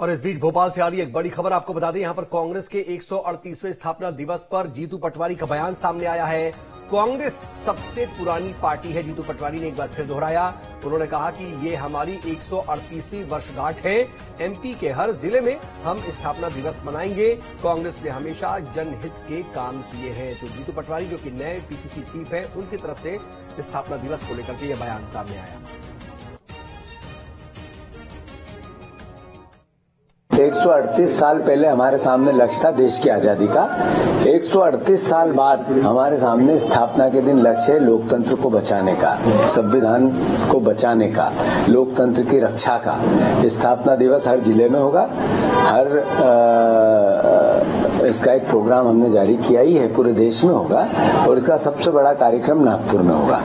और इस बीच भोपाल से आ रही एक बड़ी खबर आपको बता दें, यहाँ पर कांग्रेस के 138वें स्थापना दिवस पर जीतू पटवारी का बयान सामने आया है। कांग्रेस सबसे पुरानी पार्टी है, जीतू पटवारी ने एक बार फिर दोहराया। उन्होंने कहा कि ये हमारी 138वीं वर्षगांठ है। एमपी के हर ज़िले में हम स्थापना दिवस मनाएँगे। कांग्रेस ने हमेशा जनहित के काम किए हैं। तो जीतू पटवारी, जो कि नए पीसीसी चीफ है, उनकी तरफ़ से स्थापना दिवस को लेकर के यह बयान सामने आया। 138 साल पहले हमारे सामने लक्ष्य था देश की आज़ादी का। 138 साल बाद हमारे सामने स्थापना के दिन लक्ष्य है लोकतंत्र को बचाने का संविधान को बचाने का लोकतंत्र की रक्षा का। स्थापना दिवस हर ज़िले में होगा। हर आ, इसका एक प्रोग्राम हमने जारी किया ही है पूरे देश में होगा। और इसका सबसे बड़ा कार्यक्रम नागपुर में होगा।